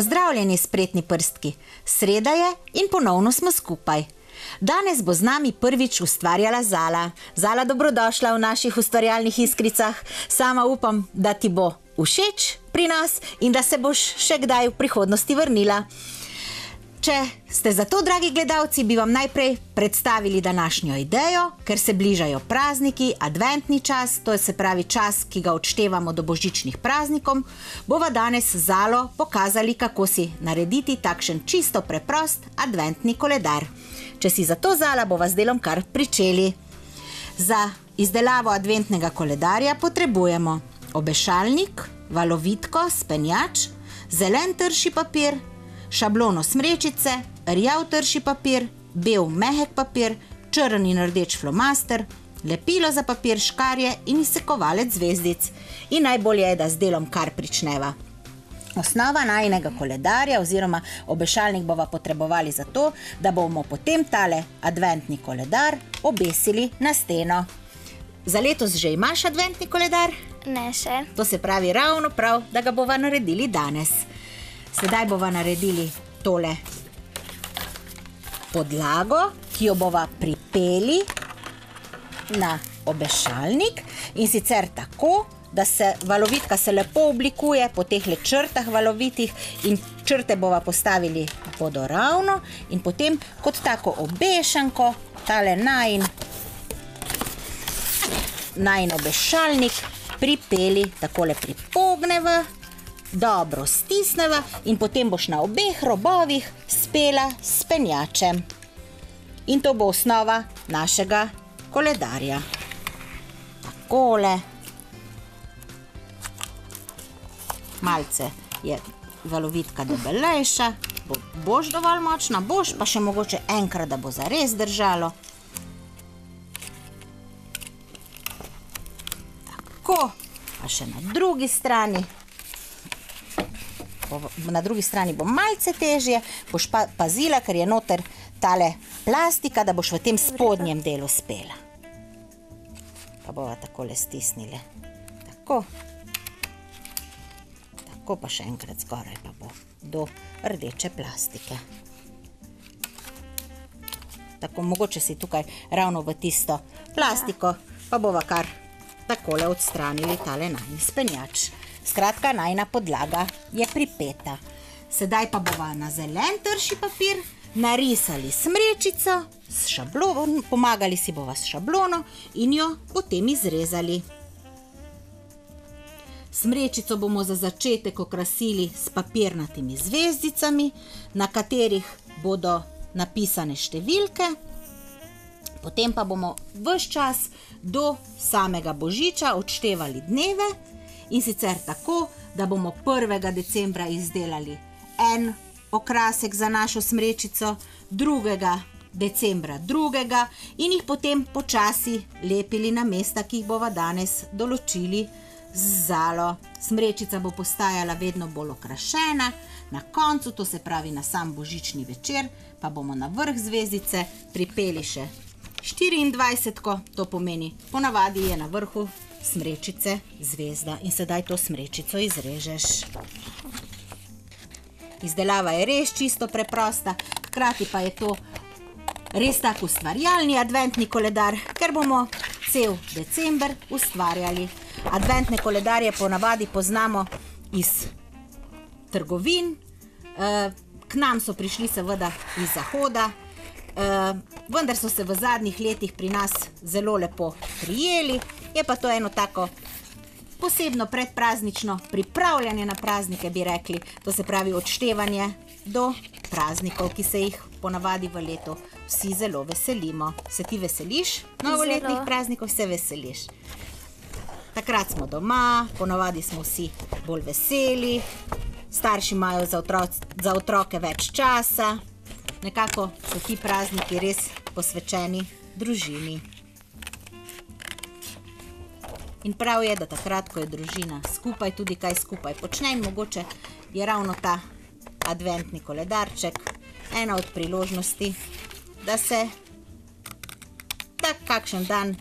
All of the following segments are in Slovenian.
Pozdravljeni, spretni prstki. Sreda je in ponovno smo skupaj. Danes bo z nami prvič ustvarjala Zala. Zala, dobrodošla v naših ustvarjalnih iskricah. Sama upam, da ti bo všeč pri nas in da se boš še kdaj v prihodnosti vrnila. Če ste zato, dragi gledalci, bi vam najprej predstavili današnjo idejo, ker se bližajo prazniki, adventni čas, to je se pravi čas, ki ga odštevamo do božičnih praznikov, bova danes zalo pokazali, kako si narediti takšen čisto preprost adventni koledar. Če si zato zala, bova z delom kar pričeli. Za izdelavo adventnega koledarja potrebujemo obešalnik, valovitko, spenjač, zelen trši papir, šablono smrečice, rjav trši papir, bel mehek papir, črn in rdeč flomaster, lepilo za papir, škarje in izsekovalec zvezdic. In najbolje je, da z delom kar pričneva. Osnova najnega koledarja oziroma obešalnik bova potrebovali za to, da bomo potem tale adventni koledar obesili na steno. Za letos že imaš adventni koledar? Ne še. To se pravi ravno prav, da ga bova naredili danes. Sedaj bova naredili tole podlago, ki jo bova pripeli na obešalnik. In sicer tako, da se valovitka se lepo oblikuje po teh črtah valovitih in črte bova postavili bodo ravno in potem kot tako obešanko tale najn najn obešalnik pripeli, takole pripogneva dobro stisneva in potem boš na obeh robovih spela s penjačem. In to bo osnova našega koledarja. Takole. Malce je valovitka debelejša, bo, boš dovolj močna, boš pa še mogoče enkrat, da bo zares držalo. Tako, pa še na drugi strani na drugi strani bo malce težje, boš pa pazila, ker je noter tale plastika, da boš v tem spodnjem delu spela. Pa bova takole stisnile. Tako. Tako pa še enkrat zgoraj pa bo do rdeče plastike. Tako, mogoče si tukaj ravno v tisto plastiko, pa bova kar takole odstranili tale najni spenjač. Skratka, najna podlaga je pripeta. Sedaj pa bova na zelen trši papir narisali smrečico s šablono, pomagali si bova s šablono in jo potem izrezali. Smrečico bomo za začetek okrasili s papirnatimi zvezdicami, na katerih bodo napisane številke. Potem pa bomo vse čas do samega božiča odštevali dneve in sicer tako, da bomo 1. decembra izdelali en okrasek za našo smrečico, 2. decembra drugega in jih potem počasi lepili na mesta, ki jih bova danes določili z zalo. Smrečica bo postajala vedno bolj okrašena, na koncu, to se pravi na sam božični večer, pa bomo na vrh zvezdice pripeli še 24, to pomeni, ponavadi je na vrhu smrečice zvezda in sedaj to smrečico izrežeš. Izdelava je res čisto preprosta, hkrati pa je to res tak ustvarjalni adventni koledar, ker bomo cel december ustvarjali. Adventne koledarje ponavadi poznamo iz trgovin, eh, k nam so prišli seveda iz zahoda, eh, vendar so se v zadnjih letih pri nas zelo lepo prijeli, je pa to eno tako posebno predpraznično pripravljanje na praznike, bi rekli. To se pravi odštevanje do praznikov, ki se jih ponavadi v letu vsi zelo veselimo. Se ti veseliš novoletnih zelo. praznikov, se veseliš. Takrat smo doma, ponavadi smo vsi bolj veseli, starši imajo za, otroc, za otroke več časa, nekako so ti prazniki res posvečeni družini. In prav je, da takrat, ko je družina skupaj, tudi kaj skupaj počne in mogoče je ravno ta adventni koledarček ena od priložnosti, da se tak kakšen dan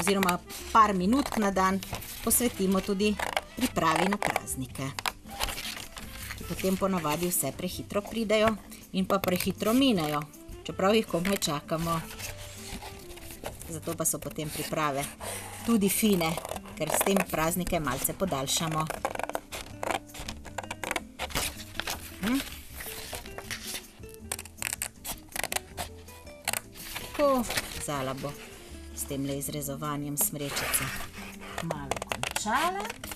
oziroma par minut na dan posvetimo tudi pripravi na praznike. potem ponavadi vse prehitro pridejo in pa prehitro minejo, čeprav jih komaj čakamo. Zato pa so potem priprave tudi fine, ker s tem praznike malce podaljšamo. Hm? Tako, zala bo s tem le izrezovanjem smrečice malo končala.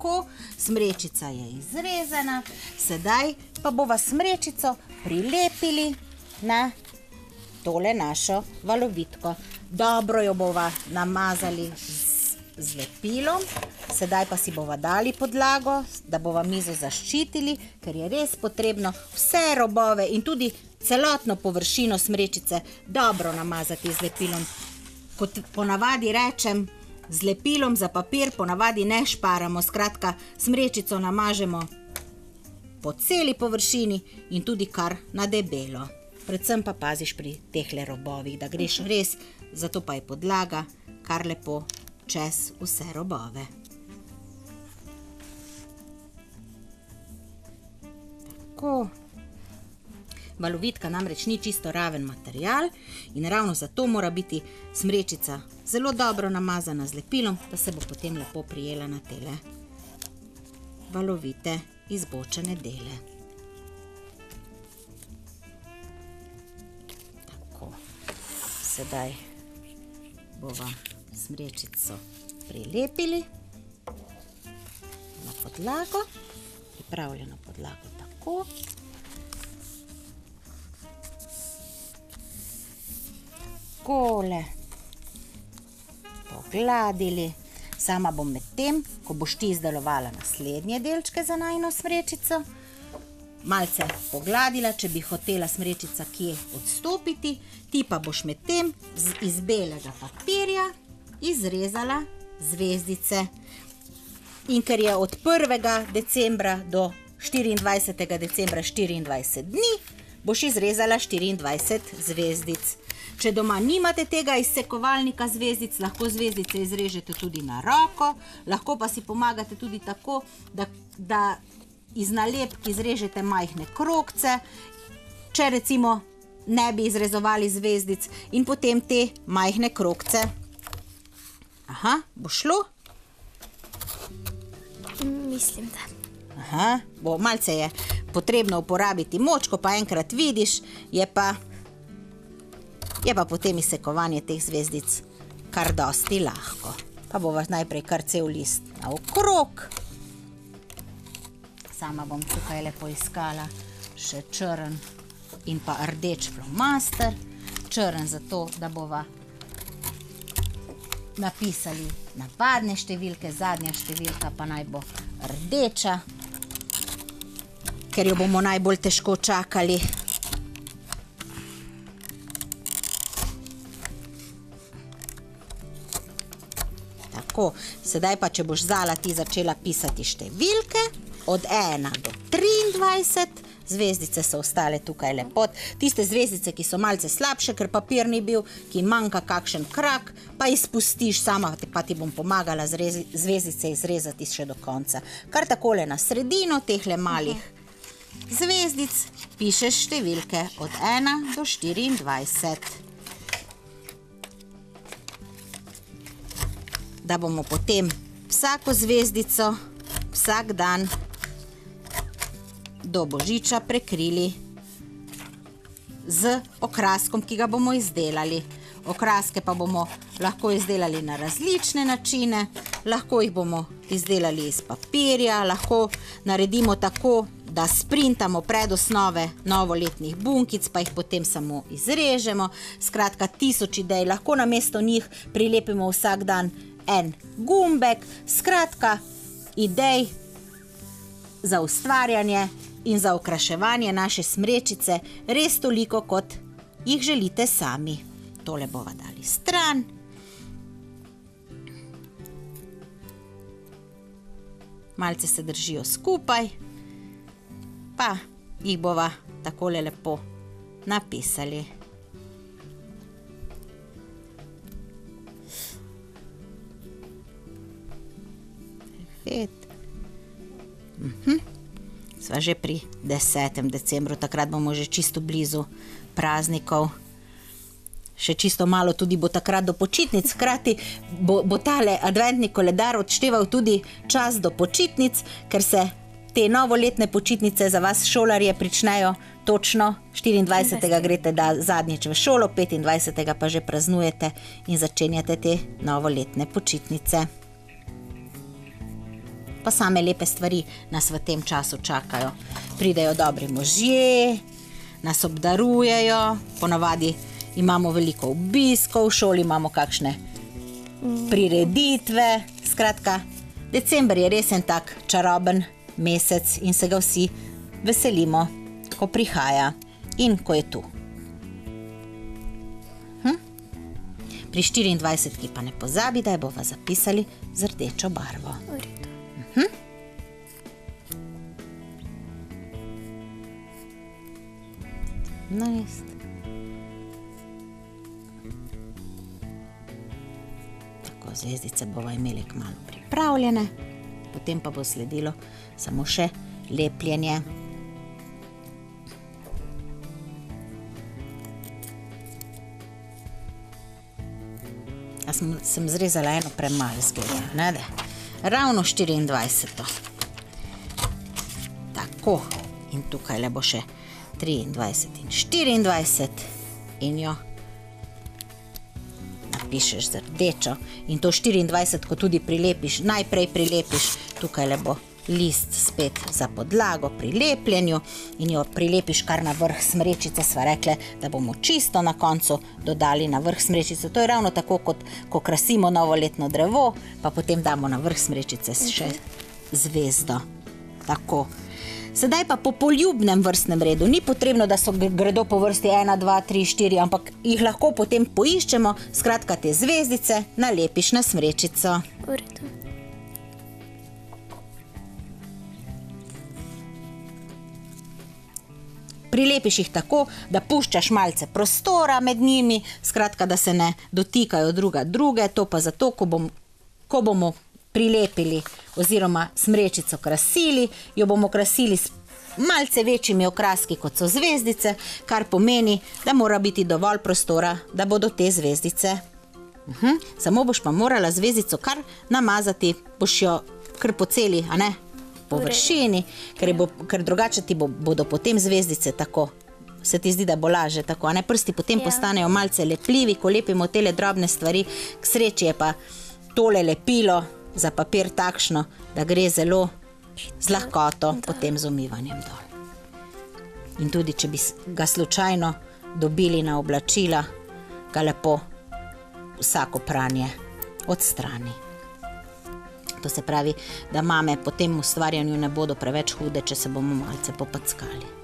Tako, smrečica je izrezana, sedaj pa bova smrečico prilepili na tole našo valovitko. Dobro jo bova namazali z, z lepilom, sedaj pa si bova dali podlago, da bova mizo zaščitili, ker je res potrebno vse robove in tudi celotno površino smrečice dobro namazati z lepilom. Kot ponavadi rečem, z lepilom za papir ponavadi ne šparamo, skratka, smrečico namažemo po celi površini in tudi kar na debelo. Predvsem pa paziš pri teh le robovih, da greš res, zato pa je podlaga kar lepo čez vse robove. Tako. Valovitka namreč ni čisto raven material in ravno zato mora biti smrečica zelo dobro namazana z lepilom, da se bo potem lepo prijela na tele valovite izbočene dele. Tako, sedaj bova smrečico prilepili na podlago, pripravljeno podlago tako. Takole pogladili. Sama bom medtem, ko boš ti izdelovala naslednje delčke za najno smrečico, malce pogladila, če bi hotela smrečica kje odstopiti, ti pa boš medtem z- iz belega papirja izrezala zvezdice. In ker je od 1. decembra do 24. decembra 24 dni, boš izrezala 24 zvezdic. Če doma nimate tega izsekovalnika zvezdic, lahko zvezdice izrežete tudi na roko, lahko pa si pomagate tudi tako, da, da iz nalepk izrežete majhne krogce, če recimo ne bi izrezovali zvezdic in potem te majhne krogce. Aha, bo šlo? Mislim, da. Aha, bo malce je potrebno uporabiti moč, ko pa enkrat vidiš, je pa, je pa potem izsekovanje teh zvezdic kar dosti lahko. Pa bova najprej kar cel list naokrog. Sama bom tukaj lepo iskala še črn in pa rdeč flomaster. Črn zato, da bova napisali napadne številke, zadnja številka pa naj bo rdeča, ker jo bomo najbolj težko čakali. Tako, sedaj pa, če boš zala ti začela pisati številke od 1 do 23, zvezdice so ostale tukaj lepo. Tiste zvezdice, ki so malce slabše, ker papir ni bil, ki manjka kakšen krak, pa izpustiš sama, pa ti bom pomagala zrezi, zvezdice izrezati še do konca. Kar takole na sredino tehle malih zvezdic pišeš številke od 1 do 24. da bomo potem vsako zvezdico vsak dan do božiča prekrili z okraskom, ki ga bomo izdelali. Okraske pa bomo lahko izdelali na različne načine, lahko jih bomo izdelali iz papirja, lahko naredimo tako, da sprintamo predosnove novoletnih bunkic, pa jih potem samo izrežemo. Skratka, tisoč idej, lahko na mesto njih prilepimo vsak dan en gumbek, skratka, idej za ustvarjanje in za okraševanje naše smrečice, res toliko, kot jih želite sami. Tole bova dali stran. Malce se držijo skupaj, pa jih bova takole lepo napisali. Perfekt. Mhm. Sva že pri 10. decembru, takrat bomo že čisto blizu praznikov. Še čisto malo tudi bo takrat do počitnic, hkrati bo, bo tale adventni koledar odšteval tudi čas do počitnic, ker se te novoletne počitnice za vas, šolarje, pričnejo točno 24. greste da zadnjič v šolo, 25. pa že praznujete in začenjate te novoletne počitnice. Pa same lepe stvari nas v tem času čakajo. Pridejo dobri možje, nas obdarujejo, ponavadi imamo veliko obiskov, v šoli imamo kakšne prireditve. Skratka, december je res en tak čaroben mesec in se ga vsi veselimo, ko prihaja in ko je tu. Hm? Pri 24. pa ne pozabi, da je bova zapisali z rdečo barvo. V redu. Nice. Tako, zvezdice bomo imeli kmalo pripravljene, potem pa bo sledilo samo še lepljenje. Jaz sem, sem zrezala eno premalo zgleda, ne da. Ravno 24. Tako, in tukaj le bo še 23 in 24 in jo napišeš z rdečo in to 24, ko tudi prilepiš, najprej prilepiš, tukaj le bo list spet za podlago pri lepljenju in jo prilepiš kar na vrh smrečice, sva rekle, da bomo čisto na koncu dodali na vrh smrečice. To je ravno tako, kot ko krasimo novoletno drevo, pa potem damo na vrh smrečice še zvezdo. Tako. Sedaj pa po poljubnem vrstnem redu. Ni potrebno, da so gre- gredo po vrsti 1, 2, 3, 4, ampak jih lahko potem poiščemo. Skratka, te zvezdice nalepiš na smrečico. V redu. Prilepiš jih tako, da puščaš malce prostora med njimi, skratka, da se ne dotikajo druga druge. To pa zato, ko, bom, ko bomo prilepili oziroma smrečico krasili, jo bomo krasili s malce večjimi okraski, kot so zvezdice, kar pomeni, da mora biti dovolj prostora, da bodo te zvezdice. Uhum. Samo boš pa morala zvezdico kar namazati, boš jo kar po celi, a ne? površini, ker, je bo, ker drugače ti bo, bodo potem zvezdice tako. Se ti zdi, da bo laže tako, a ne prsti potem Ja. postanejo malce lepljivi, ko lepimo tele drobne stvari. K sreči je pa tole lepilo za papir takšno, da gre zelo z lahkoto, potem z umivanjem dol. In tudi, če bi ga slučajno dobili na oblačila, ga lepo vsako pranje odstrani. To se pravi, da mame po tem ustvarjanju ne bodo preveč hude, če se bomo malce popackali.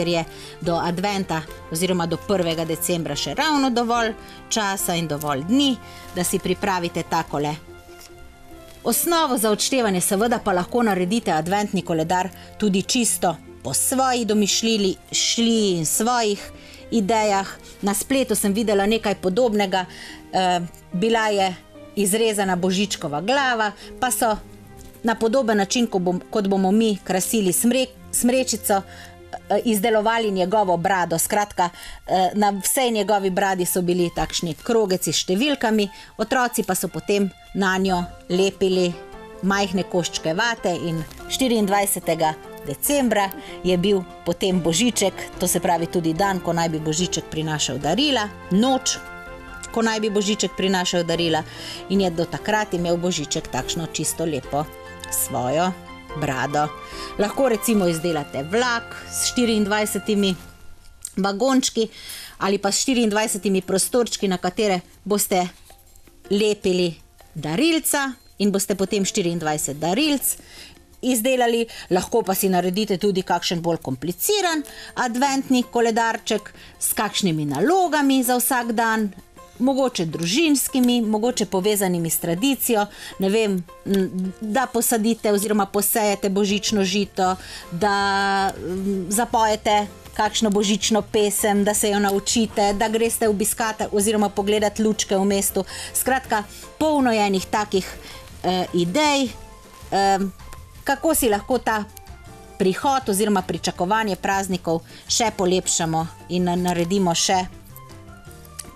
Ker je do adventa oziroma do 1. decembra še ravno dovolj časa in dovolj dni, da si pripravite takole Osnovo za odštevanje seveda pa lahko naredite adventni koledar tudi čisto po svoji domišljiji šli in svojih idejah. Na spletu sem videla nekaj podobnega, eh, bila je izrezana božičkova glava, pa so na podoben način, ko bom, kot bomo mi krasili smre, smrečico, izdelovali njegovo brado. Skratka, eh, na vsej njegovi bradi so bili takšni krogeci s številkami, otroci pa so potem na njo lepili majhne koščke vate in 24. decembra je bil potem božiček, to se pravi tudi dan, ko naj bi božiček prinašal darila, noč, ko naj bi božiček prinašal darila in je do takrat imel božiček takšno čisto lepo svojo brado. Lahko recimo izdelate vlak s 24 vagončki ali pa s 24 prostorčki, na katere boste lepili darilca in boste potem 24 darilc izdelali, lahko pa si naredite tudi kakšen bolj kompliciran adventni koledarček s kakšnimi nalogami za vsak dan. Mogoče družinskimi, mogoče povezanimi s tradicijo. Ne vem, da posadite oziroma posejete božično žito, da zapojete kakšno božično pesem, da se jo naučite, da greste obiskati oziroma pogledati lučke v mestu. Skratka, polno je enih takih eh, idej, eh, kako si lahko ta prihod oziroma pričakovanje praznikov še polepšamo in na- naredimo še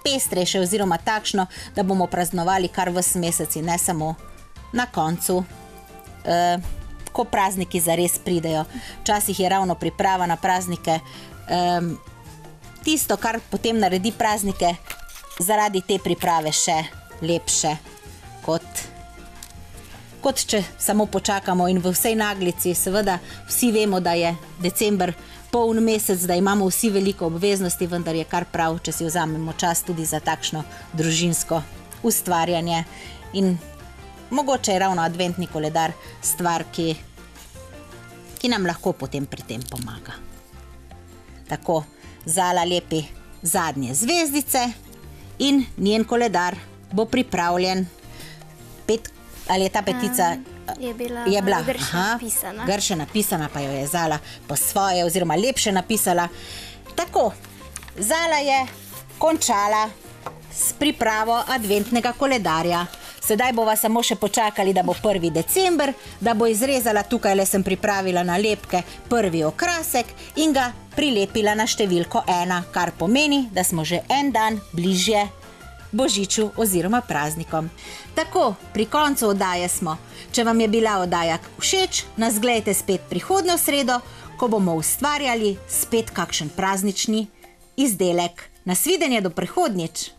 pestrejše oziroma takšno, da bomo praznovali kar vse mesec in ne samo na koncu. Eh, Ko prazniki zares pridejo, včasih je ravno priprava na praznike um, tisto, kar potem naredi praznike, zaradi te priprave še lepše, kot, kot če samo počakamo in v vsej naglici. Seveda, vsi vemo, da je december poln mesec, da imamo vsi veliko obveznosti, vendar je kar prav, če si vzamemo čas tudi za takšno družinsko ustvarjanje. In mogoče je ravno adventni koledar stvar, ki, ki nam lahko potem pri tem pomaga. Tako Zala lepi zadnje zvezdice in njen koledar bo pripravljen. Pet, ali je ta petica? Je bila je bila aha, napisana. Grše napisana, pa jo je Zala po svoje, oziroma lepše napisala. Tako, Zala je končala s pripravo adventnega koledarja. Sedaj bova samo še počakali, da bo 1. december, da bo izrezala tukaj, le sem pripravila nalepke, prvi okrasek in ga prilepila na številko ena, kar pomeni, da smo že en dan bližje Božiču oziroma praznikom. Tako, pri koncu oddaje smo. Če vam je bila oddaja všeč, nas gledajte spet prihodnjo sredo, ko bomo ustvarjali spet kakšen praznični izdelek. Nasvidenje do prihodnjič!